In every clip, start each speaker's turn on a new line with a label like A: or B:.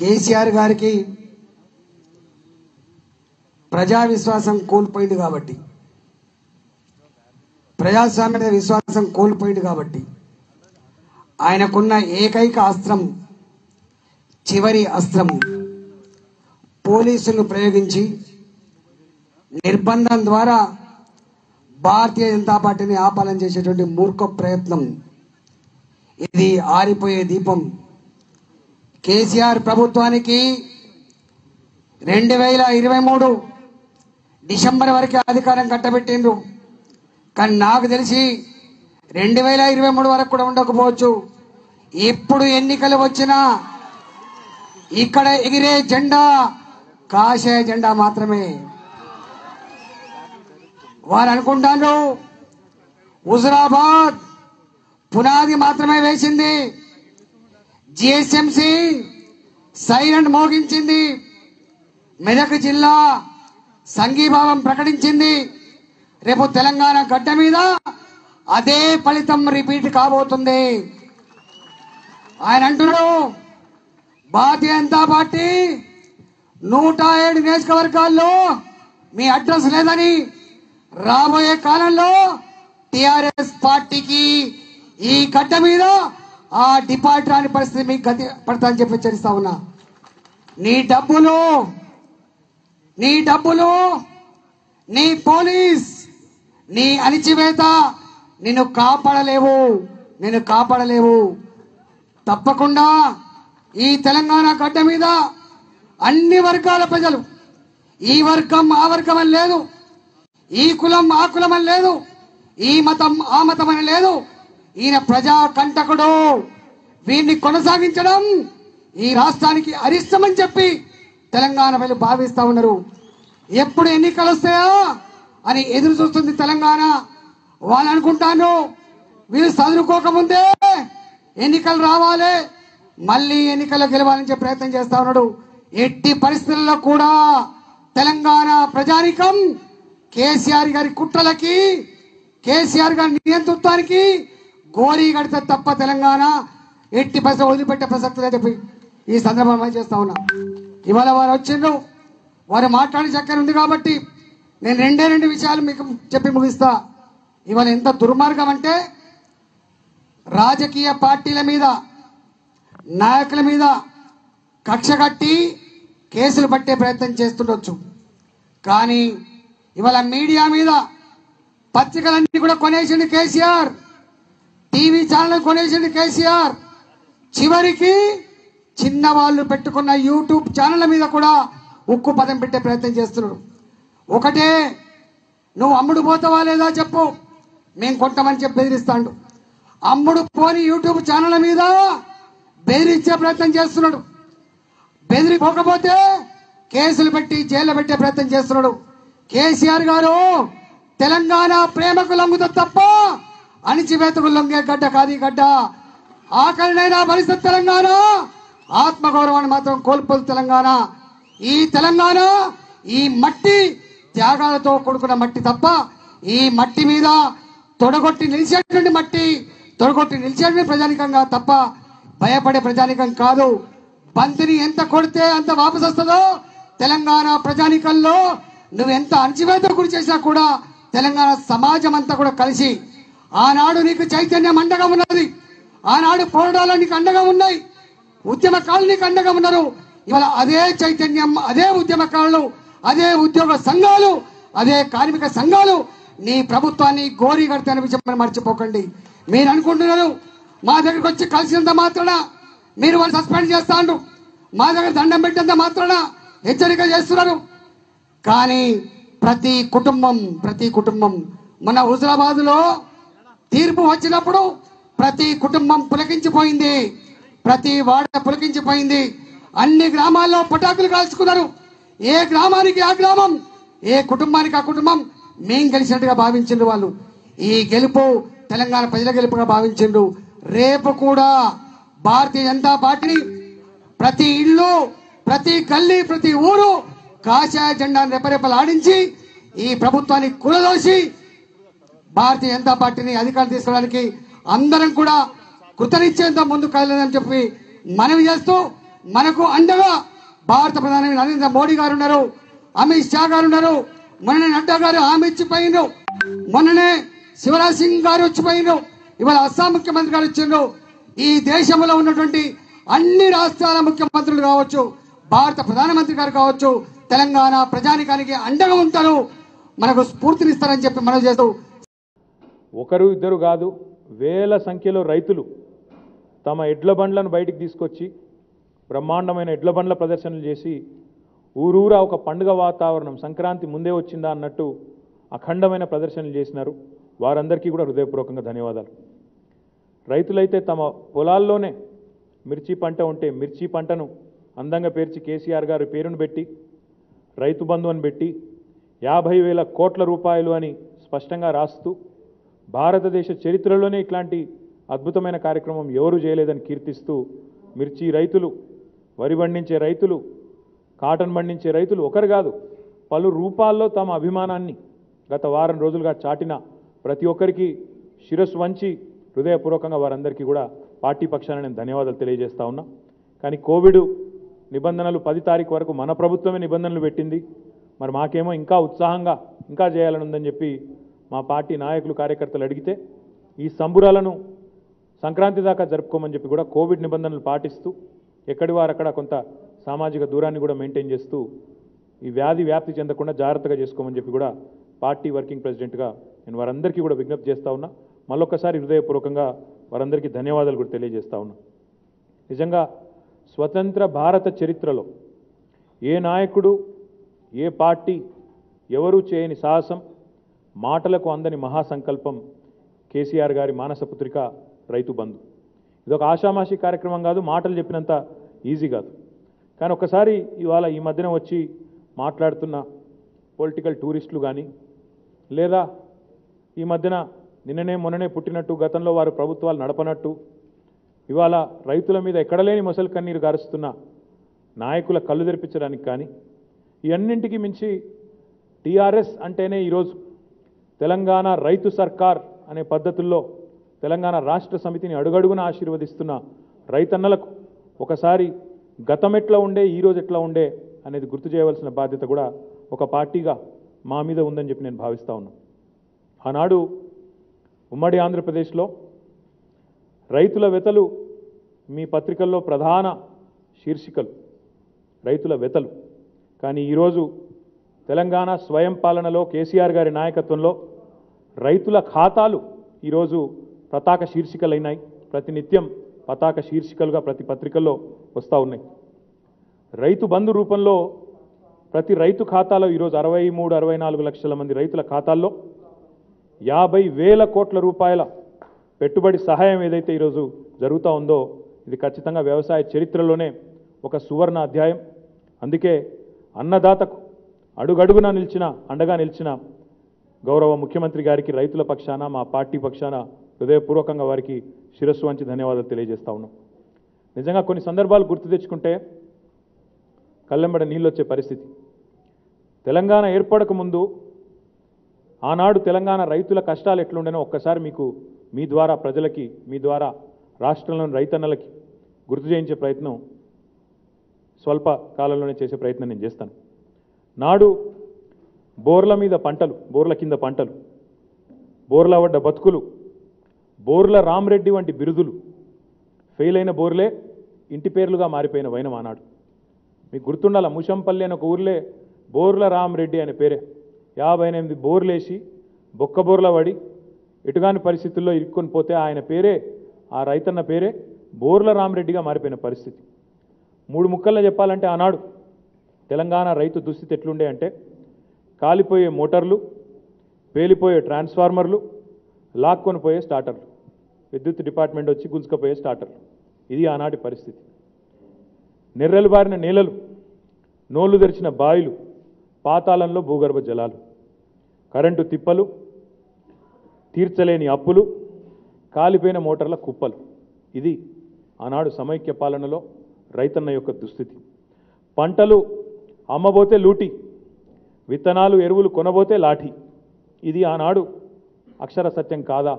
A: కేసీఆర్ గారికి ప్రజా విశ్వాసం కోల్పోయింది కాబట్టి. ప్రజాస్వామ్య విశ్వాసం కోల్పోయింది కాబట్టి. ఆయనకున్న ఏకైక అస్త్రం చివరి అస్త్రం పోలీసులను ప్రయోగించి నిర్బంధం ద్వారా భారతీయ జనతా పార్టీని ఆపాలని చేసేటువంటి మూర్ఖ ప్రయత్నం. ఇది ఆరిపోయే దీపం. కేసీఆర్ ప్రభుత్వానికి రెండు వేల ఇరవై మూడు డిసెంబర్ వరకు అధికారం కట్టబెట్టిండ్రు. కానీ నాకు తెలిసి రెండు వేల ఇరవై మూడు వరకు కూడా ఉండకపోవచ్చు. ఇప్పుడు ఎన్నికలు వచ్చినా ఇక్కడ ఎగిరే జెండా కాషాయ జెండా మాత్రమే. వారు అనుకుంటారు హుజరాబాద్ పునాది మాత్రమే వేసింది. GHMC silent మోగించింది. మెదక్ జిల్లా సంఘీభావం ప్రకటించింది. రేపు తెలంగాణ గడ్డ మీద అదే ఫలితం రిపీట్ కాబోతుంది. ఆయన అంటున్నారు భారతీయ జనతా పార్టీ నూట ఏడు నియోజకవర్గాల్లో మీ అడ్రస్ లేదని రాబోయే కాలంలో టిఆర్ఎస్ పార్టీకి ఈ గడ్డ మీద ఆ డిపార్ట్ రాని పరిస్థితి మీకు గతి పడతాని చెప్పి హెచ్చరిస్తా ఉన్నా. నీ డబ్బులు నీ డబ్బులు నీ పోలీస్ నీ అణిచివేత నిన్ను కాపాడలేవు నిన్ను కాపాడలేవు. తప్పకుండా ఈ తెలంగాణ గడ్డ మీద అన్ని వర్గాల ప్రజలు ఈ వర్గం ఆ వర్గం అని లేదు ఈ కులం ఆ కులం అని లేదు ఈ మతం ఆ మతం అని లేదు ఈయన ప్రజా కంటకుడు వీరిని కొనసాగించడం ఈ రాష్ట్రానికి అరిష్టమని చెప్పి తెలంగాణ ప్రజలు భావిస్తూ ఉన్నారు. ఎప్పుడు ఎన్నికలు వస్తాయా అని ఎదురు చూస్తుంది తెలంగాణ. వాళ్ళు అనుకుంటాను వీళ్ళు చదువుకోకముందే ఎన్నికలు రావాలి మళ్ళీ ఎన్నికల్లో గెలవాలని చెప్పి ప్రయత్నం చేస్తా ఉన్నాడు. ఎట్టి పరిస్థితుల్లో కూడా తెలంగాణ ప్రజానికం కేసీఆర్ గారి కుట్రలకి కేసీఆర్ గారి నియంతృత్వానికి గోరీ గడితే తప్ప తెలంగాణ ఎట్టి పైసలు వదిలిపెట్టే ప్రసక్తి లేదని చెప్పి ఈ సందర్భంగా చేస్తా ఉన్నా? ఇవాళ వారు వచ్చిండ్రు. వారు మాట్లాడే చక్కని ఉంది కాబట్టి నేను రెండే రెండు విషయాలు మీకు చెప్పి ముగిస్తా. ఇవాళ ఎంత దుర్మార్గం అంటే రాజకీయ పార్టీల మీద నాయకుల మీద కక్ష కట్టి కేసులు పట్టే ప్రయత్నం చేస్తుండొచ్చు. కానీ ఇవాళ మీడియా మీద పత్రికలన్నీ కూడా కొనేసిండు కేసీఆర్. టీవీ ఛానల్ కొనేసింది కేసీఆర్. చివరికి చిన్న వాళ్ళు పెట్టుకున్న యూట్యూబ్ ఛానళ్ళ మీద కూడా ఉక్కు పదం పెట్టే ప్రయత్నం చేస్తున్నారు. ఒకటే నువ్వు అమ్ముడు పోతావా లేదా చెప్పు. మేము కొంటామని చెప్పి బెదిరిస్తాడు. అమ్ముడు పోని యూట్యూబ్ ఛానళ్ళ మీద బెదిరించే ప్రయత్నం చేస్తున్నాడు. బెదిరిపోకపోతే కేసులు పెట్టి జైల్లో పెట్టే ప్రయత్నం చేస్తున్నాడు. కేసీఆర్ గారు తెలంగాణ ప్రేమకు లొంగుతా తప్ప అణిచివేతకు ఉల్లంఘే గడ్డ కాదు ఈ గడ్డ. ఆకలినైనా భరిస్తుంది తెలంగాణ. ఆత్మగౌరవాన్ని మాత్రం కోల్పోదు తెలంగాణ. ఈ తెలంగాణ ఈ మట్టి త్యాగాలతో కూడుకున్న మట్టి తప్ప ఈ మట్టి మీద తొడగొట్టి నిలిచేటువంటి మట్టి తొడగొట్టి నిలిచేటువంటి ప్రజానికంగా తప్ప భయపడే ప్రజానికం కాదు. బంతిని ఎంత కొడితే అంత వాపసు వస్తుందో తెలంగాణ ప్రజానికంలో నువ్వు ఎంత అణచివేత గురి చేసినా కూడా తెలంగాణ సమాజం అంతా కూడా కలిసి ఆనాడు నీకు చైతన్యం అండగా ఉన్నది. ఆనాడు పోరాటాలు నీకు అండగా ఉన్నాయి. ఉద్యమకారులు నీకు అండగా ఉన్నారు. ఇవాళ అదే చైతన్యం అదే ఉద్యమకారులు అదే ఉద్యోగ సంఘాలు అదే కార్మిక సంఘాలు నీ ప్రభుత్వాన్ని గోరీ కడతాయని విషయం మర్చిపోకండి. మీరు అనుకుంటున్నారు మా దగ్గరకు వచ్చి కలిసినంత మాత్రాన మీరు వాళ్ళు సస్పెండ్ చేస్తాండ్రు. మా దగ్గర దండం పెట్టినంత మాత్రాన హెచ్చరిక చేస్తున్నారు. కానీ ప్రతి కుటుంబం ప్రతి కుటుంబం మన హుజరాబాద్లో తీర్పు వచ్చినప్పుడు ప్రతి కుటుంబం పులకించిపోయింది. ప్రతి వాడ పులకించిపోయింది. అన్ని గ్రామాల్లో పటాకులు కాల్చుకున్నారు. ఏ గ్రామానికి ఆ గ్రామం ఏ కుటుంబానికి ఆ కుటుంబం మేం గెలిచినట్టుగా భావించిండ్రు వాళ్ళు. ఈ గెలుపు తెలంగాణ ప్రజల గెలుపుగా భావించిండ్రు. రేపు కూడా భారతీయ జనతా పార్టీ ప్రతి ఇల్లు ప్రతి గల్లీ ప్రతి ఊరు కాషాయ జెండాను రెపరెపలాడించి ఈ ప్రభుత్వాన్ని కూలదోసి భారతీయ జనతా పార్టీని అధికారం తీసుకోవడానికి అందరం కూడా కృతనిశ్చయంతో ముందుకు కదలేదని చెప్పి మనవి చేస్తూ మనకు అండగా భారత ప్రధాని నరేంద్ర మోడీ గారు ఉన్నారు అమిత్ షా గారు ఉన్నారు మొన్ననే నడ్డా గారు హామీ ఇచ్చిపోయిండ్రు మొన్ననే శివరాజ్ సింగ్ గారు వచ్చిపోయిండ్రు ఇవాళ అస్సాం ముఖ్యమంత్రి గారు వచ్చిండ్రు. ఈ దేశంలో ఉన్నటువంటి అన్ని రాష్ట్రాల ముఖ్యమంత్రులు కావచ్చు భారత ప్రధానమంత్రి గారు కావచ్చు తెలంగాణ ప్రజానికానికి అండగా ఉంటారు. మనకు స్ఫూర్తినిస్తారని చెప్పి మనం చేస్తూ
B: ఒకరు ఇద్దరు కాదు వేల సంఖ్యలో రైతులు తమ ఎడ్ల బండ్లను బయటికి తీసుకొచ్చి బ్రహ్మాండమైన ఎడ్ల బండ్ల ప్రదర్శనలు చేసి ఊరూరా ఒక పండుగ వాతావరణం సంక్రాంతి ముందే వచ్చిందా అన్నట్టు అఖండమైన ప్రదర్శనలు చేసినారు. వారందరికీ కూడా హృదయపూర్వకంగా ధన్యవాదాలు. రైతులైతే తమ పొలాల్లోనే మిర్చి పంట ఉంటే మిర్చి పంటను అందంగా పేర్చి కేసీఆర్ గారి పేరును పెట్టి రైతు బంధు అని పెట్టి యాభై వేల కోట్ల రూపాయలు అని స్పష్టంగా రాస్తూ భారతదేశ చరిత్రలోనే ఇట్లాంటి అద్భుతమైన కార్యక్రమం ఎవరు చేయలేదని కీర్తిస్తూ మిర్చి రైతులు వరి పండించే రైతులు కాటన్ పండించే రైతులు ఒకరు కాదు పలు రూపాల్లో తమ అభిమానాన్ని గత వారం రోజులుగా చాటిన ప్రతి ఒక్కరికి శిరస్సు వంచి హృదయపూర్వకంగా వారందరికీ కూడా పార్టీ పక్షాన నేను ధన్యవాదాలు తెలియజేస్తా ఉన్నా. కానీ కోవిడ్ నిబంధనలు పది తారీఖు వరకు మన ప్రభుత్వమే నిబంధనలు పెట్టింది. మరి మాకేమో ఇంకా ఉత్సాహంగా ఇంకా చేయాలని ఉందని చెప్పి మా పార్టీ నాయకులు కార్యకర్తలు అడిగితే ఈ సంబురాలను సంక్రాంతి దాకా జరుపుకోమని చెప్పి కూడా కోవిడ్ నిబంధనలు పాటిస్తూ ఎక్కడి వారు అక్కడ కొంత సామాజిక దూరాన్ని కూడా మెయింటైన్ చేస్తూ ఈ వ్యాధి వ్యాప్తి చెందకుండా జాగ్రత్తగా చేసుకోమని చెప్పి కూడా పార్టీ వర్కింగ్ ప్రెసిడెంట్గా నేను వారందరికీ కూడా విజ్ఞప్తి చేస్తా ఉన్నా. మళ్ళొక్కసారి హృదయపూర్వకంగా వారందరికీ ధన్యవాదాలు కూడా తెలియజేస్తా ఉన్నా. నిజంగా స్వతంత్ర భారత చరిత్రలో ఏ నాయకుడు ఏ పార్టీ ఎవరూ చేయని సాహసం మాటలకు అందని మహాసంకల్పం కేసీఆర్ గారి మానస పుత్రిక రైతు బంధు. ఇదొక ఆషామాషి కార్యక్రమం కాదు మాటలు చెప్పినంత ఈజీ కాదు. కానీ ఒకసారి ఇవాళ ఈ మధ్యన వచ్చి మాట్లాడుతున్న పొలిటికల్ టూరిస్టులు కానీ లేదా ఈ మధ్యన నిన్ననే మొన్ననే పుట్టినట్టు గతంలో వారు ప్రభుత్వాలు నడపనట్టు ఇవాళ రైతుల మీద ఎక్కడలేని మొసలు కన్నీరు గారుస్తున్న నాయకుల కళ్ళు తెరిపించడానికి కానీ ఇవన్నింటికి మించి టీఆర్ఎస్ అంటేనే ఈరోజు తెలంగాణ రైతు సర్కార్ అనే పద్ధతుల్లో తెలంగాణ రాష్ట్ర సమితిని అడుగడుగున ఆశీర్వదిస్తున్న రైతన్నలకు ఒకసారి గతం ఎట్లా ఉండే ఈరోజు ఎట్లా ఉండే అనేది గుర్తు చేయవలసిన బాధ్యత కూడా ఒక పార్టీగా మా మీద ఉందని చెప్పి నేను భావిస్తా ఉన్నాను ఆనాడు ఉమ్మడి ఆంధ్రప్రదేశ్లో రైతుల వెతలు మీ పత్రికల్లో ప్రధాన శీర్షికలు రైతుల వెతలు. కానీ ఈరోజు తెలంగాణ స్వయం పాలనలో కేసీఆర్ గారి నాయకత్వంలో రైతుల ఖాతాలు ఈరోజు పతాక శీర్షికలైనాయి. ప్రతినిత్యం పతాక శీర్షికలుగా ప్రతి పత్రికల్లో వస్తూ ఉన్నాయి. రైతు బంధు రూపంలో ప్రతి రైతు ఖాతాలో ఈరోజు అరవై మూడు అరవై నాలుగు లక్షల మంది రైతుల ఖాతాల్లో యాభై వేల కోట్ల రూపాయల పెట్టుబడి సహాయం ఏదైతే ఈరోజు జరుగుతూ ఉందో ఇది ఖచ్చితంగా వ్యవసాయ చరిత్రలోనే ఒక సువర్ణ అధ్యాయం. అందుకే అన్నదాతకు అడుగడుగున నిలిచిన అండగా నిలిచిన గౌరవ ముఖ్యమంత్రి గారికి రైతుల పక్షాన మా పార్టీ పక్షాన హృదయపూర్వకంగా వారికి శిరస్సు వంచి ధన్యవాదాలు తెలియజేస్తా ఉన్నాం. నిజంగా కొన్ని సందర్భాలు గుర్తు తెచ్చుకుంటే కళ్ళెంబడ నీళ్ళు వచ్చే పరిస్థితి. తెలంగాణ ఏర్పడక ముందు ఆనాడు తెలంగాణ రైతుల కష్టాలు ఎట్లుండేనో ఒక్కసారి మీకు మీ ద్వారా ప్రజలకి మీ ద్వారా రాష్ట్రంలోని రైతన్నలకి గుర్తు చేయించే ప్రయత్నం స్వల్ప కాలంలోనే చేసే ప్రయత్నం నేను చేస్తాను. నాడు బోర్ల మీద పంటలు బోర్ల కింద పంటలు బోర్ల వడ్డ బతుకులు బోర్ల రామరెడ్డి వంటి బిరుదులు. ఫెయిల్ అయిన బోర్లే ఇంటి పేర్లుగా మారిపోయిన వైనం ఆనాడు. మీకు గుర్తుండాల? ముషంపల్లి అనే ఒక ఊర్లే బోర్ల రామరెడ్డి అనే పేరే. యాభై ఎనిమిది బోర్లేసి బొక్క బోర్ల పడి ఎటుగాని పరిస్థితుల్లో ఇరుక్కొని పోతే ఆయన పేరే ఆ రైతన్న పేరే బోర్ల రామరెడ్డిగా మారిపోయిన పరిస్థితి. మూడు ముక్కల్లో చెప్పాలంటే ఆనాడు తెలంగాణ రైతు దుస్థితి ఎట్లుండే అంటే కాలిపోయే మోటార్లు పేలిపోయే ట్రాన్స్ఫార్మర్లు లాక్కొని పోయే స్టార్టర్లు. విద్యుత్ డిపార్ట్మెంట్ వచ్చి గుంజుకపోయే స్టార్టర్లు. ఇది ఆనాటి పరిస్థితి. నెర్రెలు బారిన నేలలు నోళ్ళు తెరిచిన బాయిలు పాతాళంలో భూగర్భ జలాలు. కరెంటు తిప్పలు తీర్చలేని అప్పులు కాలిపోయిన మోటార్ల కుప్పలు. ఇది ఆనాడు సమైక్య పాలనలో రైతన్న యొక్క దుస్థితి. పంటలు అమ్మబోతే లూటి విత్తనాలు ఎరువులు కొనబోతే లాఠీ. ఇది ఆనాడు అక్షర సత్యం కాదా?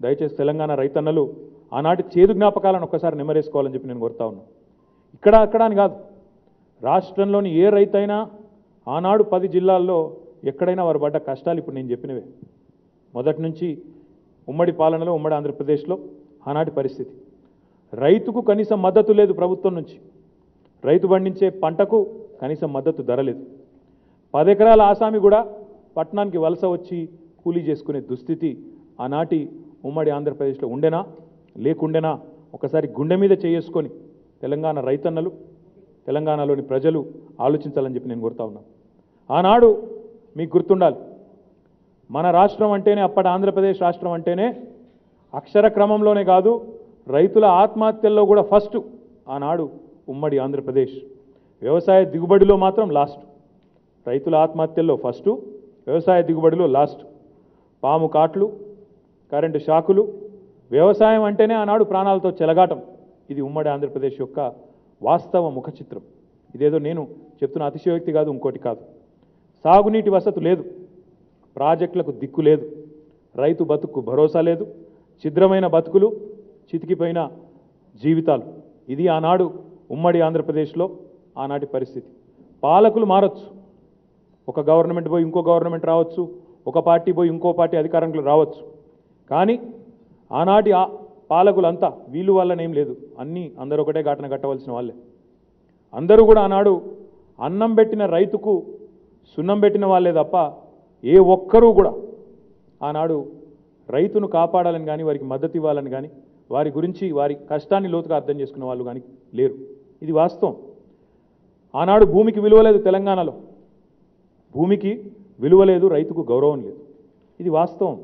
B: దయచేసి తెలంగాణ రైతన్నలు ఆనాటి చేదు జ్ఞాపకాలను ఒక్కసారి నెమరేసుకోవాలని చెప్పి నేను కోరుతా ఉన్నాను ఇక్కడ అక్కడ అని కాదు. రాష్ట్రంలోని ఏ రైతైనా ఆనాడు పది జిల్లాల్లో ఎక్కడైనా వారు పడ్డ కష్టాలు ఇప్పుడు నేను చెప్పినవే. మొదటి నుంచి ఉమ్మడి పాలనలో ఉమ్మడి ఆంధ్రప్రదేశ్లో ఆనాటి పరిస్థితి. రైతుకు కనీసం మద్దతు లేదు ప్రభుత్వం నుంచి. రైతు పండించే పంటకు కనీసం మద్దతు ధర లేదు. పదెకరాల ఆసామి కూడా పట్టణానికి వలస వచ్చి కూలీ చేసుకునే దుస్థితి ఆనాటి ఉమ్మడి ఆంధ్రప్రదేశ్లో ఉండెనా? లేకుండెనా? ఒకసారి గుండె మీద చేసుకొని తెలంగాణ రైతన్నలు తెలంగాణలోని ప్రజలు ఆలోచించాలని చెప్పి నేను కోరుతా ఉన్నాను ఆనాడు మీకు గుర్తుండాలి మన రాష్ట్రం అంటేనే అప్పటి ఆంధ్రప్రదేశ్ రాష్ట్రం అంటేనే అక్షర క్రమంలోనే కాదు రైతుల ఆత్మహత్యల్లో కూడా ఫస్ట్ ఆనాడు ఉమ్మడి ఆంధ్రప్రదేశ్. వ్యవసాయ దిగుబడిలో మాత్రం లాస్ట్. రైతుల ఆత్మహత్యల్లో ఫస్ట్ వ్యవసాయ దిగుబడిలో లాస్ట్ పాము కాట్లు కరెంటు షాకులు వ్యవసాయం అంటేనే ఆనాడు ప్రాణాలతో చెలగాటం. ఇది ఉమ్మడి ఆంధ్రప్రదేశ్ యొక్క వాస్తవ ముఖ చిత్రం ఇదేదో నేను చెప్తున్న అతిశయోక్తి కాదు ఇంకోటి కాదు. సాగునీటి వసతి లేదు. ప్రాజెక్టులకు దిక్కు లేదు. రైతు బతుకు భరోసా లేదు. ఛిద్రమైన బతుకులు చితికిపోయిన జీవితాలు. ఇది ఆనాడు ఉమ్మడి ఆంధ్రప్రదేశ్లో ఆనాటి పరిస్థితి. పాలకులు మారచ్చు. ఒక గవర్నమెంట్ పోయి ఇంకో గవర్నమెంట్ రావచ్చు ఒక పార్టీ పోయి ఇంకో పార్టీ అధికారంలో రావచ్చు. కానీ ఆనాటి ఆ పాలకులంతా వీళ్ళు వల్లనేం లేదు. అన్నీ అందరూ ఒకటే ఘటన కట్టవలసిన వాళ్ళే. అందరూ కూడా ఆనాడు అన్నం పెట్టిన రైతుకు సున్నం పెట్టిన వాళ్ళే తప్ప ఏ ఒక్కరూ కూడా ఆనాడు రైతును కాపాడాలని కానీ వారికి మద్దతు ఇవ్వాలని కానీ వారి గురించి వారి కష్టాన్ని లోతుగా అర్థం చేసుకున్న వాళ్ళు కానీ లేరు. ఇది వాస్తవం. ఆనాడు భూమికి విలువ లేదు తెలంగాణలో. భూమికి విలువ లేదు రైతుకు గౌరవం లేదు. ఇది వాస్తవం.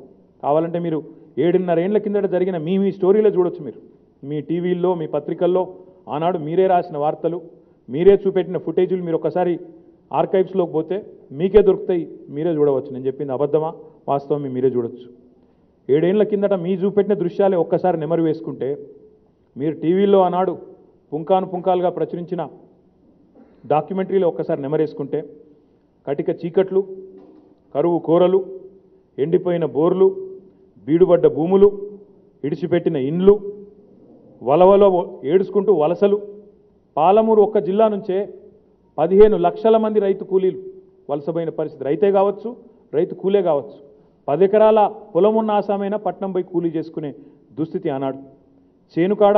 B: కావాలంటే మీరు ఏడున్నర ఏళ్ళ కిందట జరిగిన మీ మీ స్టోరీలో చూడొచ్చు మీరు. మీ టీవీల్లో మీ పత్రికల్లో ఆనాడు మీరే రాసిన వార్తలు మీరే చూపెట్టిన ఫుటేజీలు మీరు ఒకసారి ఆర్కైవ్స్లోకి పోతే మీకే దొరుకుతాయి మీరే చూడవచ్చు. నేను చెప్పింది అబద్ధమా? వాస్తవం మీరే చూడొచ్చు. ఏడేళ్ళ కిందట మీ చూపెట్టిన దృశ్యాలే ఒక్కసారి నెమరు వేసుకుంటే మీరు టీవీల్లో ఆనాడు పుంకాను పుంకాలుగా ప్రచురించిన డాక్యుమెంటరీలో ఒక్కసారి నెమరేసుకుంటే కటిక చీకట్లు కరువు కూరలు ఎండిపోయిన బోర్లు బీడుబడ్డ భూములు ఇడిచిపెట్టిన ఇండ్లు వలవలో ఏడుచుకుంటూ వలసలు. పాలమూరు ఒక్క జిల్లా నుంచే పదిహేను లక్షల మంది రైతు కూలీలు వలసపోయిన పరిస్థితి. రైతే కావచ్చు రైతు కూలే కావచ్చు. పది ఎకరాల పొలం ఉన్న ఆసామైనా పట్నం పోయి కూలీ చేసుకునే దుస్థితి అన్నాడు చేనుకాడ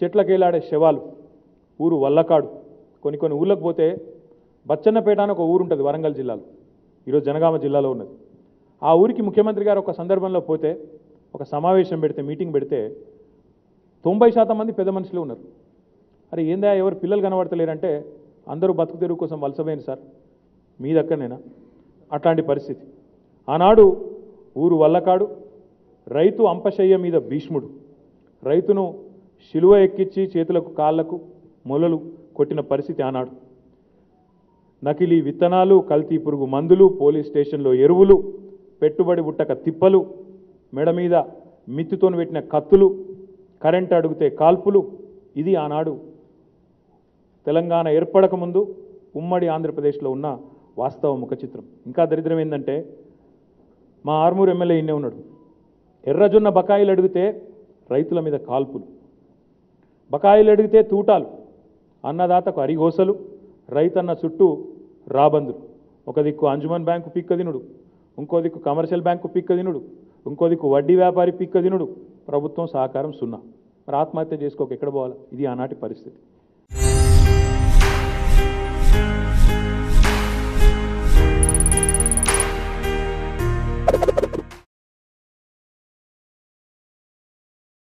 B: చెట్లకేలాడే శవాలు ఊరు వల్లకాడు. కొన్ని కొన్ని ఊళ్ళకు పోతే బచ్చన్నపేట అని ఒక ఊరు ఉంటుంది వరంగల్ జిల్లాలో. ఈరోజు జనగామ జిల్లాలో ఉన్నది. ఆ ఊరికి ముఖ్యమంత్రి గారు ఒక సందర్భంలో పోతే ఒక సమావేశం పెడితే మీటింగ్ పెడితే తొంభై శాతం మంది పెద్ద మనుషులు ఉన్నారు. అరే ఏందా ఎవరు పిల్లలు కనబడతలేరంటే అందరూ బతుకు తెరుగు కోసం వలసపోయింది సార్. మీ దగ్గరనేనా అట్లాంటి పరిస్థితి. ఆనాడు ఊరు వల్లకాడు రైతు అంపశయ్య మీద భీష్ముడు. రైతును శిలువ ఎక్కించి చేతులకు కాళ్ళకు మొలలు కొట్టిన పరిస్థితి ఆనాడు. నకిలీ విత్తనాలు కల్తీ పురుగు మందులు పోలీస్ స్టేషన్లో ఎరువులు పెట్టుబడి బుట్టక తిప్పలు మెడ మీద మిత్తితోని పెట్టిన కత్తులు కరెంట్ అడుగుతే కాల్పులు ఇది ఆనాడు. తెలంగాణ ఏర్పడక ముందు ఉమ్మడి ఆంధ్రప్రదేశ్లో ఉన్న వాస్తవ ముఖ చిత్రం. ఇంకా దరిద్రం ఏంటంటే మా ఆర్మూర్ ఎమ్మెల్యే ఇన్నే ఉన్నాడు. ఎర్రజొన్న బకాయిలు అడిగితే రైతుల మీద కాల్పులు. బకాయిలు అడిగితే తూటాలు. అన్నదాతకు అరిగోసలు. రైతన్న చుట్టూ రాబందులు ఒక దిక్కు అంజుమన్ బ్యాంకు పిక్కదినుడు. ఇంకో దిక్కు కమర్షియల్ బ్యాంకు పిక్కదినుడు. ఇంకో దిక్కు వడ్డీ వ్యాపారి పిక్కదినుడు. ప్రభుత్వం సహకారం సున్నా. మరి ఆత్మహత్య చేసుకోక ఎక్కడ పోవాలి? ఇది ఆనాటి పరిస్థితి.